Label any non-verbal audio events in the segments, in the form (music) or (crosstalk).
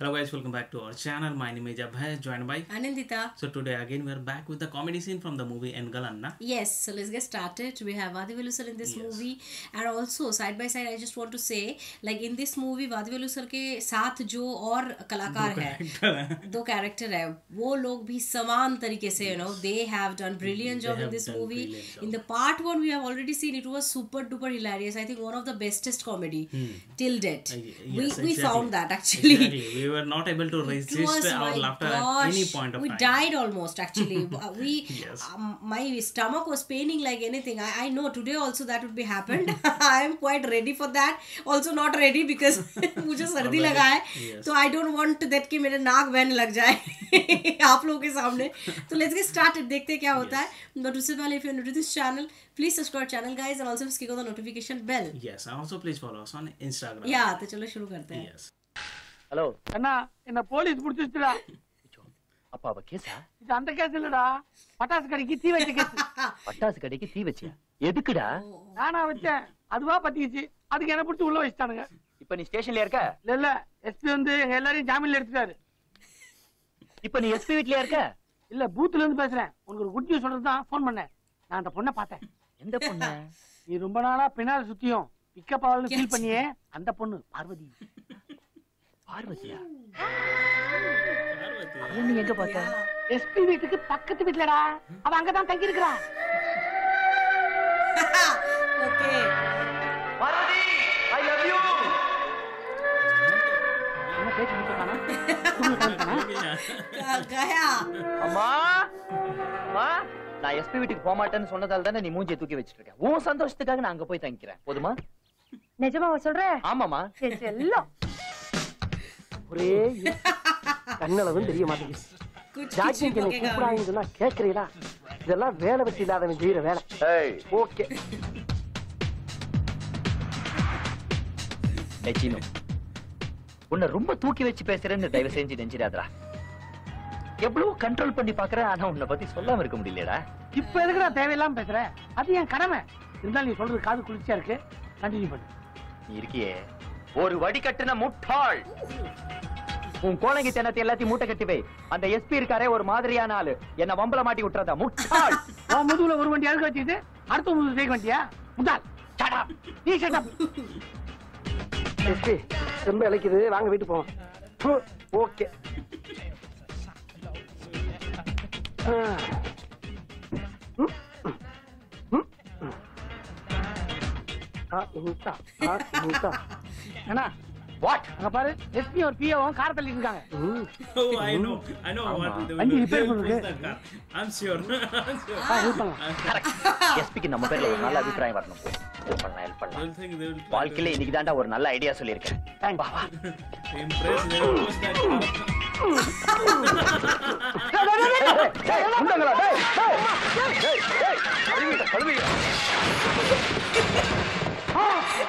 Hello guys, welcome back to our channel. My name is Abhay, joined by. Anandita. So today again we are back with the comedy scene from the movie Engalanna. Yes, so let's get started. We have Vadivellu sir in this yes. movie, and also side by side, I just want to say, like in this movie, Vadivellu sir के साथ जो और कलाकार है दो character है वो लोग भी समान तरीके से you know they have done brilliant job in have this done movie brilliant job. in the part one we have already seen it was super duper hilarious i think one of the bestest comedy till date Uh, we, yes, that were not able to resist was, our laughter gosh, at any point of we time. We died almost actually Uh, we Yes. um, my stomach was paining like anything I, I know today also that would be happened i am quite ready for that also not ready because मुझे सर्दी लगा है. तो I don't want that कि मेरे नाक बहने लग जाए आप लोगों के सामने तो लेट्स गेट स्टार्टेड देखते हैं क्या होता है बट उससे पहले if you new to this channel please subscribe channel guys and also click on the notification bell Yes, and also please follow us on Instagram. या तो चलो शुरू करते हैं Yes. ஹலோ. அண்ணா என்ன போலீஸ் புடிச்சிச்சுடா அப்பா அவ கேஸா? இது அந்த கேஸ் இல்லடா. பட்டாசு கடைக்கு தீ வச்ச கேஸ். பட்டாசு கடைக்கு தீ வச்சியா? எதுக்குடா? நானா வச்சேன். அதுவா பத்திக்கிச்சு. அதுக்கு என்ன பிடிச்சி உள்ள வச்சுட்டானுங்க. இப்ப நீ ஸ்டேஷன்ல இருக்க? இல்ல இல்ல. எஸ்பி வந்து எங்க எல்லாரையும் ஜாமீன்ல எடுத்துட்டாரு. இப்ப நீ எஸ்பி வீட்லயா இருக்க? இல்ல பூத்துல இருந்து பேசுறேன். உனக்கு ஒரு குட் நியூஸ் சொல்றது தான் ஃபோன் பண்ணேன். நான் அந்த பொண்ணை பார்த்தேன். எந்த பொண்ணு? நீ ரொம்ப நாளா பின்னால சுத்தியும் பிக்கப் ஆகலன்னு ஃபீல் பண்ணியே. அந்த பொண்ணு பார்வதி. பார்வதியா? நீ எங்க பார்த்த? எஸ்பி வீட்டுக்கு பக்கத்து வீட்டுலடா. அவ அங்கதான் தங்கி இருக்கிறா (laughs) (laughs) அம்மா அம்மா நான் எஸ்பி வீட்டுக்கு போக மாட்டேன்னு சொன்னதால நீ மூஞ்சியை தூக்கி வச்சிட்டு உன் சந்தோஷத்துக்காக நான் அங்க போய் தங்கிக்கிறேன். போதுமா? நிஜமா சொல்றேன் ஆமாமா எல்லாம் ஒரே கண்ணளவும் தெரிய மாட்டேங்குது. (laughs) வேலை பத்தி இல்லாதவன் செய்யற வேலை. ஓகே. உன்னை ரொம்ப தூக்கி வச்சு பேசுறேன்னு தயவு செஞ்சு நெஞ்சிடாதடா. எவ்வளவு கண்ட்ரோல் பண்ணி பாக்குறேன் ஆனா உன்னை பத்தி சொல்லாம முடியலடா. இப்ப எதுக்கு நான் தேவையில்லாம பேசுறேன் அது என் கடமை. இருந்தாலும் நீ சொல்றது காது குளிர்ச்சியா இருக்கு. கண்டினியூ பண்ணு. நீ இருக்கியே. ஒரு வடிகட்டுன முட்டாள். உன் கோலங்கி தினத்தை எல்லாத்தையும் மூட்டை கட்டி வை. அந்த எஸ்பி இருக்காரே ஒரு மாதிரியான ஆளு. என்ன வம்பல மாட்டி விட்டுறதா. முட்டாள். (laughs) உன் முதுகுல ஒரு வண்டி அழுக வச்சுக்கிட்டு அடுத்த முதுகு ஜெயிக்க வண்டியா? முட்டாள். Up. நீ up. எஸ்பி ரொம்ப இழைக்குது. வாங்க வீட்டு போவோம். ஓகே. அண்ணா வாட் அங்க பாரு எஸ்பி ஒரு பிஓவும் கார் தள்ளி இருக்காங்க Oh, பண்ணுங்க. பண்ணலாம். எஸ்பிக்கு நம்ம பேர்ல ஒரு நல்ல அபிப்பிராயம் வரணும் ஹெல்ப் பண்ணலாம் ஹெல்ப் பண்ணலாம் வாழ்க்கையில இன்னைக்கு ஒரு நல்ல ஐடியா சொல்லியிருக்கேன் that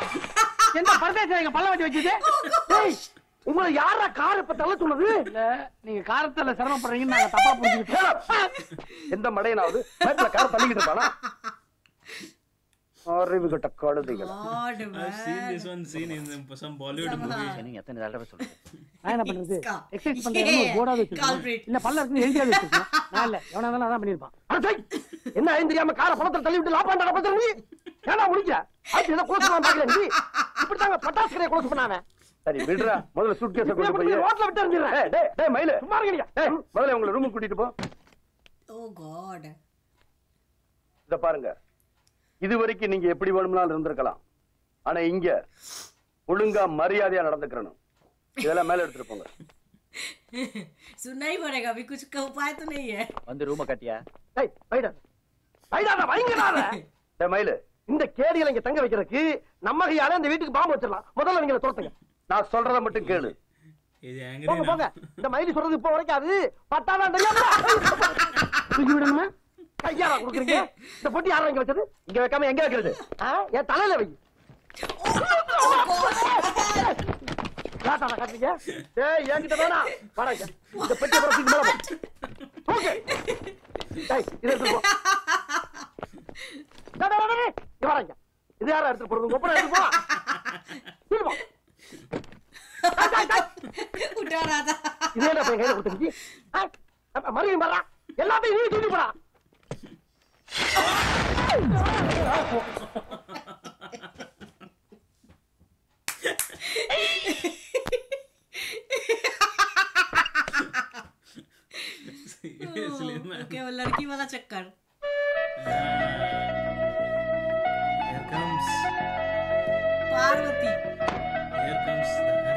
car. என்ன பரதேசம் எங்க பல்ல வட்டி வச்சது டேய், உங்களை யாரா கார் இப்ப தள்ள சொன்னது? இல்ல நீங்க காரத்துல சிரமப்படுறீங்கன்னு நாங்க தப்பா புரிஞ்சுக்கிட்டோம். எந்த மடையனாவது மேட்ல கார் தள்ளிக்கிட்டு இருப்பானா அறிவு கட்ட கழுதைகள் எத்தனை தடவை நான் என்ன பண்றது. Exercise Culprit. இல்ல பல்ல இருக்கு நான் இல்ல. எவனா இருந்தாலும் அதான் பண்ணிருப்பான் என்ன தெரியாம காரை பணத்தை தள்ளி விட்டு லாபாண்டா பத்திர நீ? ஏன்னா முடிக்க? அடுத்து ஏதோ பாக்கல நீ? இப்படிதாங்க பட்டாசு கடையை குளோஸ் பண்ணானே சரி விடுறா முதல்ல சூட் கேஸ கொண்டு போய் ரோட்ல விட்டு எறிஞ்சிடுறேன் டேய் டேய் டேய் மயிலு சும்மா இருங்க டேய் முதல்ல உங்களை ரூமுக்கு கூட்டிட்டு போ Oh God. இத பாருங்க இது வரைக்கும் நீங்க எப்படி வேணும்னாலும் இருந்திருக்கலாம் ஆனா இங்க ஒழுங்கா மரியாதையா நடந்துக்கிறணும் இதெல்லாம் மேல எடுத்துட்டு போங்க सुनना ही पड़ेगा अभी कुछ का उपाय तो नहीं है வந்து ரூம கட்டியா டேய் வைடா வைடாத வைங்கடாத டேய் மயிலு இந்த கேடிகளை இங்க தங்க வைக்கிறதுக்கு நம்ம கையால இந்த வீட்டுக்கு பாம்பு வச்சிடலாம். முதல்ல நீங்க தோத்துங்க நான் சொல்றத மட்டும் கேளு. போங்க? போங்க. இந்த மயிலி சொல்றது இப்ப உரைக்காது. பட்டாதான் தெரியாம தூக்கி விடணுமா? கையாரா குடுக்குறீங்க. இந்த பொட்டி யாரா இங்க வச்சது? இங்க வைக்காம எங்க வைக்கிறது? ஆ? என் தலையில வை. காட்டுறீங்க? டேய் என்கிட்ட வேணாம் வாடா இங்க. இந்த பெட்டி அப்புறம் தூக்கி மேல போ. ஓகே டேய் இதை எடுத்து போ. வரங்க இது யாரா எடுத்து போறது? ஒப்பனை எடுத்து போலாம். திரும்ப விட்டாராதா இதே நான் கையில கொடுத்துருச்சு மறுபடியும் வர்றான்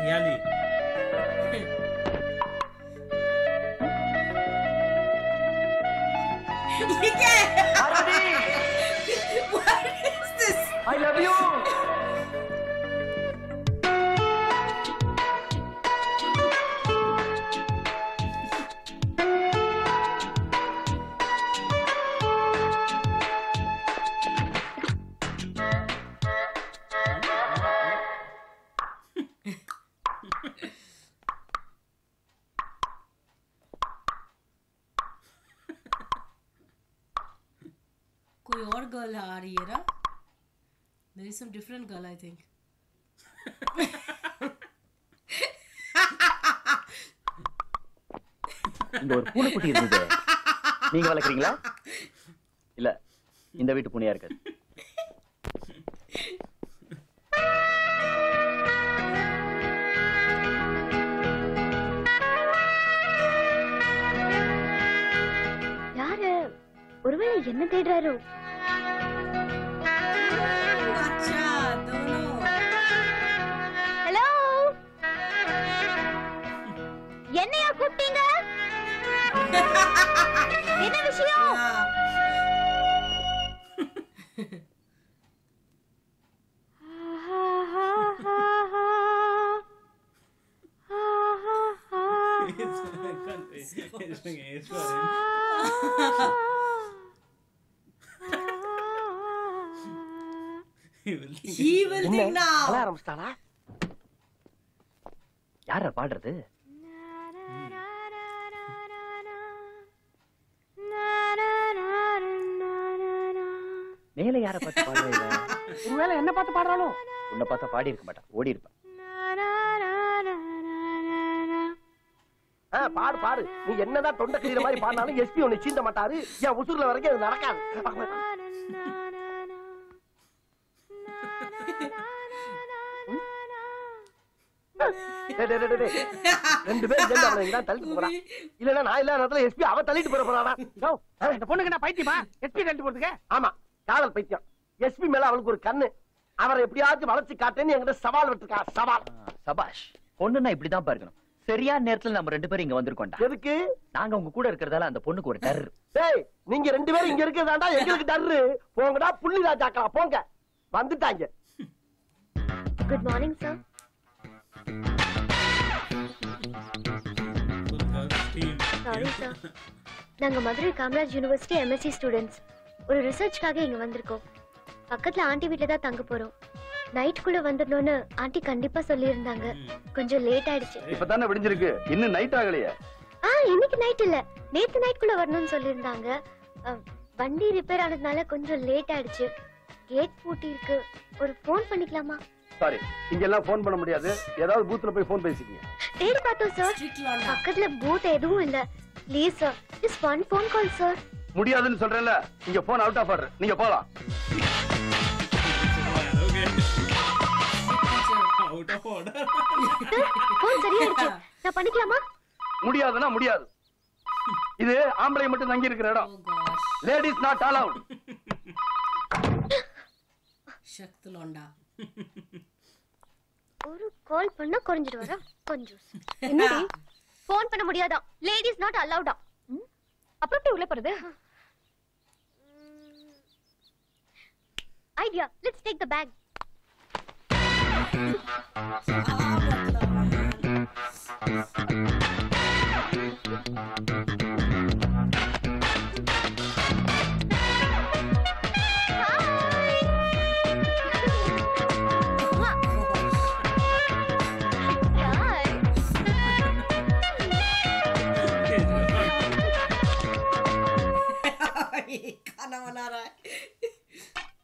Yali. (laughs) और गर्ल आ रही है ना there is some different girl i think இங்க ஒரு பூனைக்குட்டி இருந்தது நீங்க வளர்க்குறீங்களா இல்ல இந்த வீட்டு பூனையா இருக்காது யாரு ஒருவேளை என்ன தேடுறாரோ அழ now ஆரம்பிச்சிட்டாளா? யார பாடுறது? மேல யார பார்த்து பாடுறது ஒருவேளை என்ன பார்த்து பாடுறானோ உன்னை பார்த்தா பாடி இருக்க மாட்டான் ஓடி இருப்பான். ஆ, பாடு பாடு. நீ என்னதான் தொண்டை கிழிற மாதிரி பாடினாலும் எஸ்பி உன்னை சீந்த மாட்டாரு. என் உசுர்ல வரைக்கும் அது நடக்காது. ரெண்டு பேரும் சேர்ந்து தள்ளிட்டு போறான். இல்லன்னா நான் இல்லாத நேரத்துல எஸ்பி அவ தள்ளிட்டு போற போறானா? யோ, இந்த பொண்ணுக்கு என்ன பைத்தியமா? எஸ்பி கழட்டி போறதுக்கு? ஆமா. காதல் பைத்தியம். எஸ்பி மேல அவளுக்கு ஒரு கண்ணு. அவரை எப்படியாச்சும் வளைச்சு காட்டுன்னு என்கிட்ட சவால் விட்டுருக்கா. சவால். சபாஷ் பொண்ணுன்னா இப்படிதான் இருக்கணும் சரியான நேரத்துல நம்ம ரெண்டு பேரும் இங்க வந்திருக்கோம்டா. எதுக்கு? நாங்க உங்க கூட இருக்கிறதால அந்த பொண்ணுக்கு ஒரு டர். டேய் நீங்க ரெண்டு பேரும் இங்க இருக்கிறதாண்டா எங்களுக்கு டர்ரு போங்கடா புள்ளி ராஜாக்களா போங்க. வந்துட்டாங்க. Good morning sir. Sorry sir நாங்க Madurai Kamaraj university MSc students ஒரு ரிசர்ச்காக இங்க வந்திருக்கோம். பக்கத்துல ஆண்டி வீட்ல தான் தங்க போறோம். நைட்டுக்குள்ள வந்துடணும்னு ஆண்டி கண்டிப்பா சொல்லியிருந்தாங்க. கொஞ்சம் லேட் ஆயிடுச்சு. இப்பதானே விடிஞ்சிருக்கு. இன்னும் நைட் ஆகலையே. ஆ இன்னைக்கு நைட் இல்ல. நேத்து நைட்குள்ள வரணும்னு சொல்லியிருந்தாங்க. வண்டி ரிப்பேர் ஆனதுனால கொஞ்சம் லேட் ஆயிடுச்சு. கேட் பூட்டி இருக்கு. ஒரு ஃபோன் பண்ணிக்கலாமா? சாரி இங்க எல்லாம் போன் பண்ண முடியாது. ஏதாவது பூத்துல போய் போன் பேசிக்கீங்க. தேடி பார்த்தோம் சார் பக்கத்துல பூத் எதுவும் இல்ல. Please sir just one phone call sir முடியாதுன்னு சொல்றேன்ல. இங்க போன் அவுட் ஆஃப் ஆர்டர் நீங்க போலாம். நான் முடியாதுன்னா முடியாது. இது ஆம்பளை மட்டும் தங்கி இருக்கிற இடம். லேடிஸ் நாட் அலவுட் சக்துலோண்டா ஒரு கால் பண்ணா குறைஞ்சிட்டு வரா கொஞ்சம். (laughs) என்னடி? ஃபோன் பண்ண முடியாதா? லேடிஸ் நாட் அலவுடா அப்புறம் எப்படி உள்ள போறது? Idea let's take the back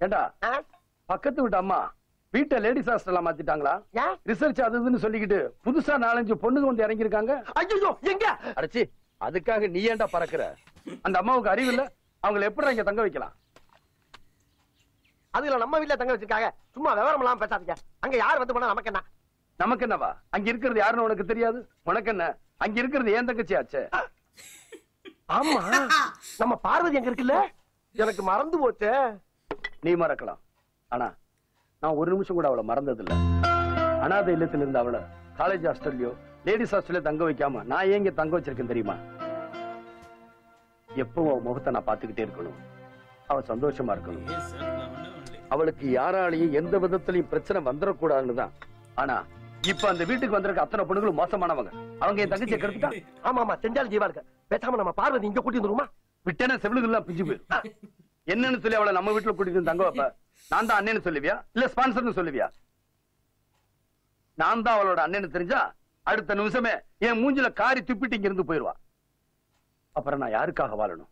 ஏண்டா? பக்கத்து வீட்டு அம்மா வீட்டை லேடிஸ் ஹாஸ்டலா மாத்திட்டாங்களா? ரிசர்ச் அது இதுன்னு சொல்லிக்கிட்டு புதுசா நாலஞ்சு பொண்ணுங்க வந்து இறங்கி இருக்காங்க ஐயோ எங்க? அடச்சி அதுக்காக நீ ஏன்டா பறக்குற? அந்த அம்மாவுக்கு அறிவு இல்ல அவங்களை எப்படி இங்க தங்க வைக்கலாம்? அதுல நம்ம வீட்ல தங்க வச்சிருக்காங்க. சும்மா விவரம் இல்லாம பேசாதீங்க. அங்க யார் வந்து பண்ணா நமக்கு என்ன? நமக்கு என்னவா? அங்க இருக்கிறது யாருன்னு உனக்கு தெரியாது? உனக்கு என்ன? அங்க இருக்கிறது ஏன் தங்கச்சி ஆச்சே? ஆமா. நம்ம பார்வதி அங்க இருக்குல்ல? எனக்கு மறந்து போச்சே. நீ மறக்கலாம். ஆனா நான் ஒரு நிமிஷம் கூட அவளை மறந்தது இல்ல அனாதை இல்லத்தில் இருந்த அவளை காலேஜ் ஹாஸ்டல்லையோ லேடிஸ் ஹாஸ்டல்ல தங்க வைக்காம நான் ஏன் இங்க தங்க வச்சிருக்கேன் தெரியுமா? எப்பவும் அவ முகத்தை நான் பாத்துக்கிட்டே இருக்கணும். அவ சந்தோஷமா இருக்கணும். அவளுக்கு யாராலையும் எந்த விதத்திலையும் பிரச்சனை வந்துடக்கூடாதுன்னு தான். ஆனா இப்ப அந்த வீட்டுக்கு வந்திருக்க அத்தனை பொண்ணுங்களும் மோசமானவங்க. அவங்க என் தங்கச்சியை கெடுத்துட்டா? ஆமா ஆமா செஞ்சாலும் ஜீவா இருக்க. பேசாம நம்ம பார்வதி இங்க கூட்டி வந்துருமா விட்டேன செவிலுகள்லாம் பிஞ்சு போயிரும். என்னன்னு சொல்லி அவளை நம்ம வீட்டுல கூட்டிட்டு வந்து தங்க வைப்ப? நான் தான் அண்ணன்னு சொல்லுவியா? இல்ல ஸ்பான்சர்னு சொல்லுவியா? நான் தான் அவளோட அண்ணன்னு தெரிஞ்சா அடுத்த நிமிஷமே என் மூஞ்சில காரி துப்பிட்டு இங்க இருந்து போயிருவா. அப்புறம் நான் யாருக்காக வாழணும்?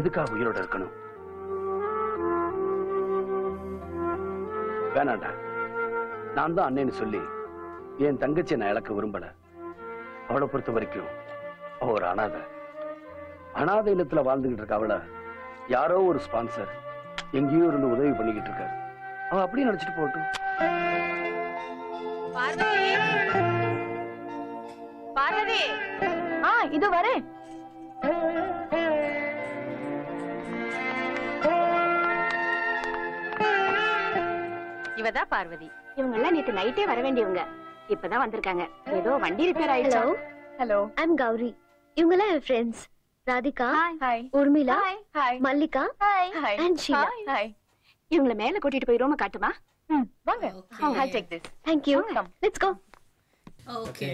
எதுக்காக உயிரோட இருக்கணும்? வேணாண்டா. நான் தான் அண்ணன்னு சொல்லி என் தங்கச்சி நான் இழக்க விரும்பல. அவளை பொறுத்த வரைக்கும் அவ ஒரு அனாதை. அனாதை இல்லத்துல வாழ்ந்துகிட்டு இருக்க அவள யாரோ ஒரு ஸ்பான்சர் எங்கேயோ இருந்து உதவி பண்ணிக்கிட்டு இருக்காரு. அவ அப்படியே நினைச்சிட்டு போகட்டும். பார்வதி. பார்வதி. ஆ இது வரேன். இவதான் பார்வதி. இவங்க எல்லாம் நேத்து நைட்டே வர வேண்டியவங்க. இப்பதான் வந்திருக்காங்க. ஏதோ வண்டி ரிப்பேர் ஆயிடுச்சா? Hello hello I'm Gauri. இவங்கெல்லாம் என் friends Radhika hi hi Urmila hi Mallika hi hi and Sheila. Hi இவங்கள மேல கூட்டிட்டு போய் ரூம காட்டுமா வாங்க take this Thank you. Welcome. Let's go. Okay.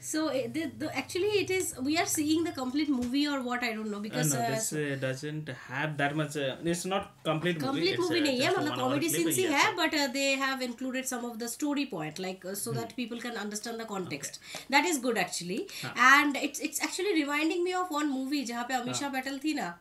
So it, the, the, actually it is we are seeing the complete movie or what I don't know because Uh, no, uh, this uh, doesn't have that much. Uh, it's not complete movie. complete movie uh, नहीं है मतलब comedy scenes ही है but uh, they have included some of the story point like uh, so hmm. that people can understand the context Okay. that is good actually and it's it's actually reminding me of one movie जहाँ पे Amisha petal थी ना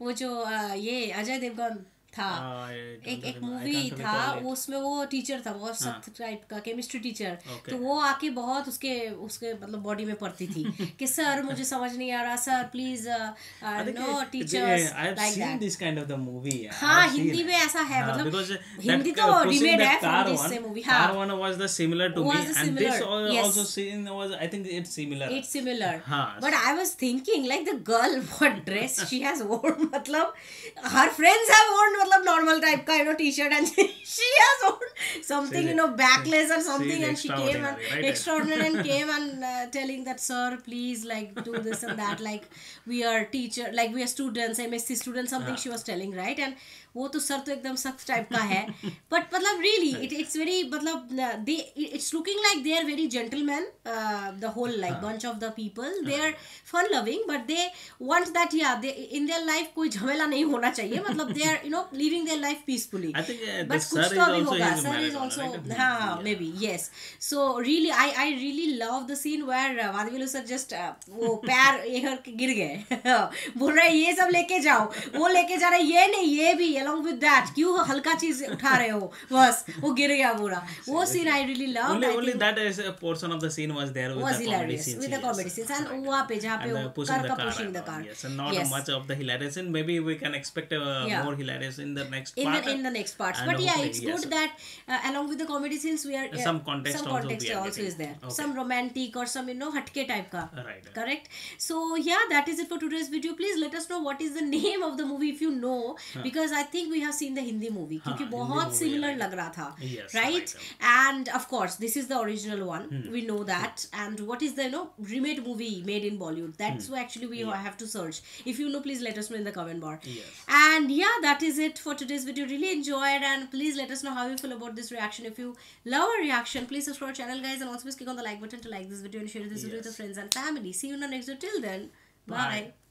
वो जो uh, ये अजय देवगन था। एक एक मूवी था उसमें वो टीचर था बहुत सख्त टाइप का केमिस्ट्री टीचर तो वो आके बहुत उसके उसके मतलब बॉडी में पड़ती थी (laughs) कि सर मुझे समझ नहीं आ रहा सर प्लीज़ नो टीचर हाँ मूवी हिंदी में ऐसा है मतलब हिंदी तो रिमेड है similar to girl what dress worn मतलब हर फ्रेंड्स worn मतलब normal type का you know t-shirt and (laughs) she has worn something She's you know a- backless or she's something and she came and extraordinary, right? extraordinary and (laughs) came and uh, telling that sir please like do this and that like we are teacher like we are students MSc students something she was telling right and वो तो sir तो एकदम सख्त type का है। But मतलब really it it's very मतलब they it's looking like they are very gentleman the whole like bunch of the people they are fun loving but they want that या दे इन देयर लाइफ कोई झमेला नहीं होना चाहिए। मतलब they are you know living their life peacefully but कुछ तो अभी होगा। Sir is right? हाँ maybe yes. So really I I really love the scene where uh, sir uh, वो पैर (laughs) ये करके गिर गए। बोल रहे ये सब लेके जाओ। वो लेके जा रहे ये नहीं ये भी along with that क्यों हल्का चीज़ उठा रहे हो बस वो गिर गया पूरा वो scene i really loved Only, only that is a portion of the scene was there with was the comedy scenes. with the comedy scenes and वहाँ पे जहाँ पे car का pushing the car yes, and not Yes. much of the hilarious. And maybe we can expect a Yeah. more hilarious in the next in part. the in the next parts but yeah it's yes, good that uh, along with the comedy scenes we are uh, Some context some context are also is there Okay. some romantic or some you know hatke type ka Right, right. correct so yeah that is it for today's video please let us know what is the name of the movie if you know because i think we have seen the hindi movie क्योंकि Hindi बहुत movie, similar right. लग रहा था Yes, right right. and of course this is the original one we know that and what is the you know remade movie made in bollywood that's what actually we have to search if you know please let us know in the comment bar Yes. and yeah that is it for today's video really enjoyed and please let us know how you feel about this reaction if you love our reaction please subscribe our channel guys and also please click on the like button to like this video and share this video with your friends and family see you in the next video till then bye. Bye.